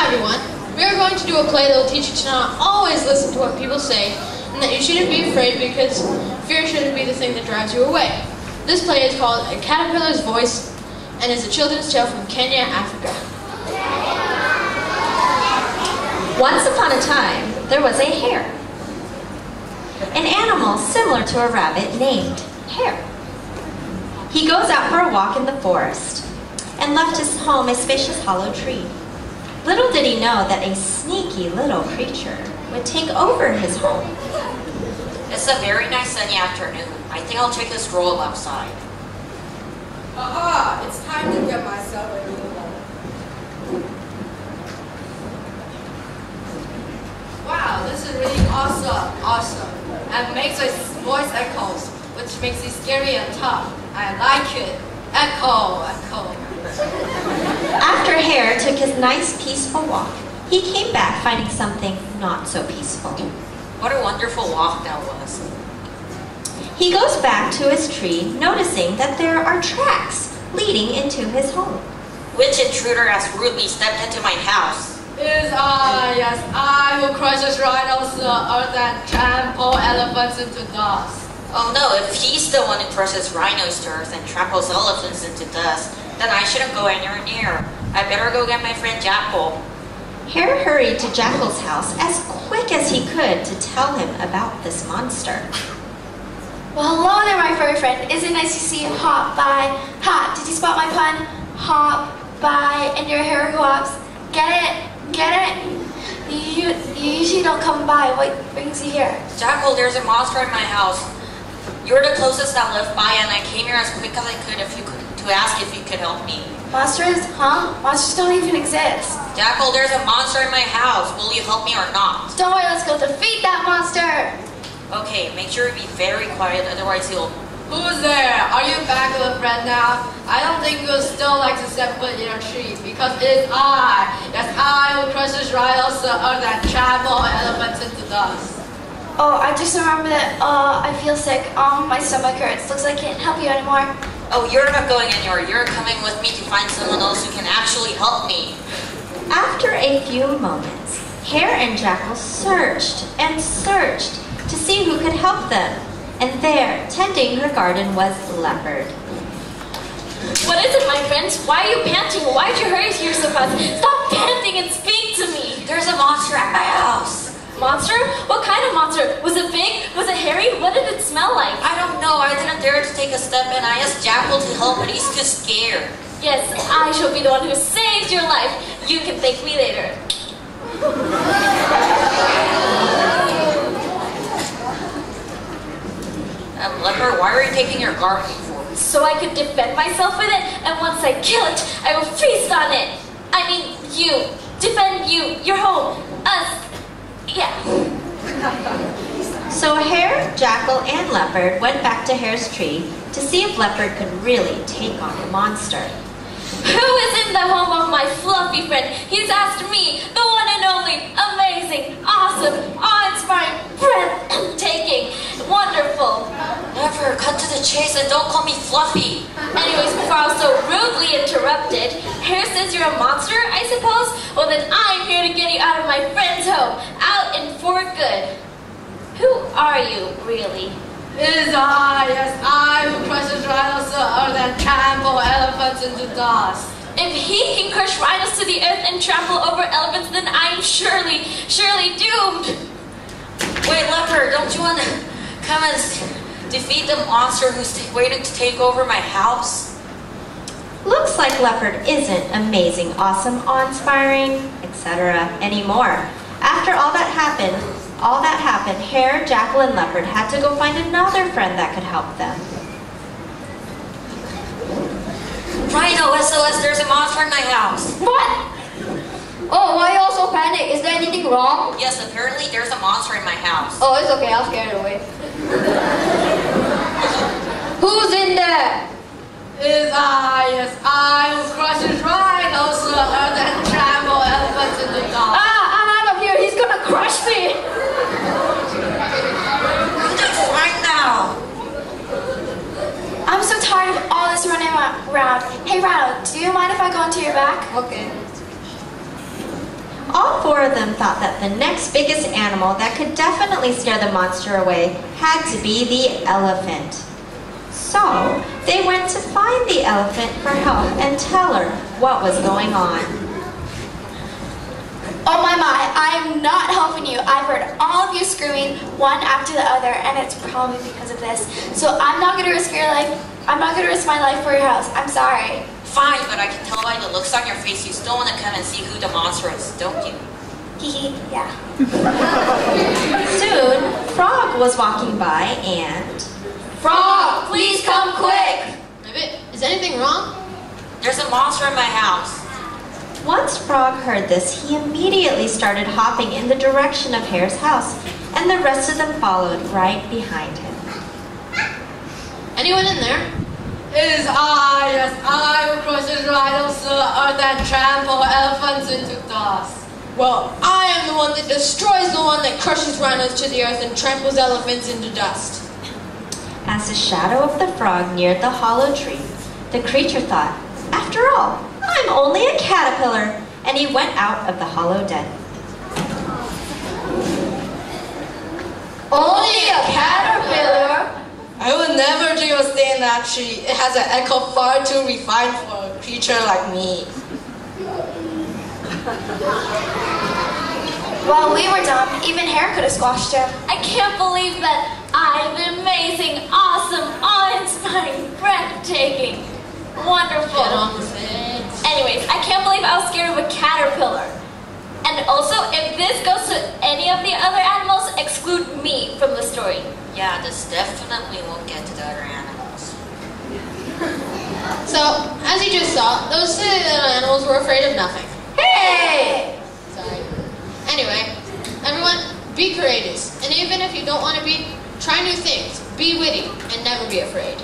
Hi everyone. We are going to do a play that will teach you to not always listen to what people say and that you shouldn't be afraid because fear shouldn't be the thing that drives you away. This play is called A Caterpillar's Voice and is a children's tale from Kenya, Africa. Once upon a time, there was a hare. An animal similar to a rabbit named Hare. He goes out for a walk in the forest and left his home a spacious hollow tree. Little did he know that a sneaky little creature would take over his home. It's a very nice sunny afternoon. I think I'll take a stroll outside. Aha! It's time to get myself a new home. Wow, this is really awesome, awesome. And makes my voice echoes, which makes it scary and tough. I like it. Echo, echo. After Hare took his nice peaceful walk, he came back finding something not so peaceful. What a wonderful walk that was. He goes back to his tree, noticing that there are tracks leading into his home. Which intruder has rudely stepped into my house? It is I, yes, I who crushes rhinos uh, to the earth and trample elephants into dust. Oh no, if he's the one who crushes rhinos to earth and tramples elephants into dust, then I shouldn't go anywhere near. I better go get my friend Jackal. Hare hurried to Jackal's house as quick as he could to tell him about this monster. Well, hello there, my furry friend. Isn't it nice to see you hop by? Ha, did you spot my pun? Hop by, and your hair hops. Get it? Get it? You, you usually don't come by. What brings you here? Jackal, there's a monster in my house. You're the closest that lived by, and I came here as quick as I could if you could to ask if you could help me. Monsters? Huh? Monsters don't even exist. Jackal, there's a monster in my house. Will you help me or not? Don't worry, let's go defeat that monster. Okay, make sure to be very quiet, otherwise he'll... Who's there? Are you back with a friend now? I don't think you'll still like to step foot in your tree because it is I. Yes, I who crushes rhinos to earth and trample elephants into dust. Oh, I just remember that uh, I feel sick. Um, my stomach hurts. Looks like I can't help you anymore. Oh, you're not going anywhere. You're coming with me to find someone else who can actually help me. After a few moments, Hare and Jackal searched and searched to see who could help them. And there, tending her garden, was Leopard. What is it, my friends? Why are you panting? Why'd you hurry here so fast? Stop panting and speak to me. There's a monster at my house. Monster? What kind of monster? Was it big? Was it hairy? What did it smell like? I don't know. I didn't dare to take a step and I asked Jackal to help, but he's too scared. Yes, I shall be the one who saved your life. You can thank me later. Um, Leopard, why are you taking your garden for? So I could defend myself with it, and once I kill it, I will feast on it. I mean, you. Defend you, your home, us. Yeah. So Hare, Jackal, and Leopard went back to Hare's tree to see if Leopard could really take on the monster. Who is in the home of my fluffy friend? He's asked me, the one and only, amazing, awesome, awe-inspiring, breathtaking, wonderful. Never, cut to the chase and don't call me Fluffy. Anyways, before I was so rudely interrupted, Hare says you're a monster, I suppose? Well then I'm here to get you out of my friend's home, out for good. Who are you, really? It is I, yes, I who crushes rhinos to earth and trample elephants into dust. If he can crush rhinos to the earth and trample over elephants, then I'm surely, surely doomed. Wait, Leopard, don't you want to come and defeat the monster who's waiting to take over my house? Looks like Leopard isn't amazing, awesome, awe-inspiring, etc. anymore. After all that happened, all that happened, Hare, Jackal, and Leopard had to go find another friend that could help them. Rhino, SOS, there's a monster in my house. What? Oh, why you all so panic? Is there anything wrong? Yes, apparently there's a monster in my house. Oh, it's okay. I'll scare it away. Who's in there? It is I, yes, I who crushes rhinos to earth and trample elephants into dust. Ah, I'm out of Crush me. Right now. I'm so tired of all this running around. Hey, Rhino, do you mind if I go into your back? Okay. All four of them thought that the next biggest animal that could definitely scare the monster away had to be the elephant. So, they went to find the elephant for help and tell her what was going on. Oh my my, I'm not helping you. I've heard all of you screaming one after the other, and it's probably because of this. So I'm not gonna risk your life. I'm not gonna risk my life for your house. I'm sorry. Fine, but I can tell by the looks on your face you still want to come and see who the monster is, don't you? Hee hee, yeah. Soon, Frog was walking by and Frog, please come quick. Ribbit, is anything wrong? There's a monster in my house. Once Frog heard this, he immediately started hopping in the direction of Hare's house, and the rest of them followed right behind him. Anyone in there? It is I, yes, I who crushes rhinos to the earth and trample elephants into dust. Well, I am the one that destroys the one that crushes rhinos to the earth and tramples elephants into dust. As the shadow of the frog neared the hollow tree, the creature thought, After all, I'm only a caterpillar, and he went out of the hollow den. Only a caterpillar? I would never dream of staying in that tree. It has an echo far too refined for a creature like me. While we were dumb. Even Hare could have squashed him. I can't believe that I'm amazing, awesome, awe-inspiring, breathtaking, wonderful. Get on the fence. Anyways, I can't believe I was scared of a caterpillar. And also, if this goes to any of the other animals, exclude me from the story. Yeah, this definitely won't get to the other animals. So, as you just saw, those silly little animals were afraid of nothing. Hey! Sorry. Anyway, everyone, be courageous. And even if you don't want to be, try new things. Be witty and never be afraid.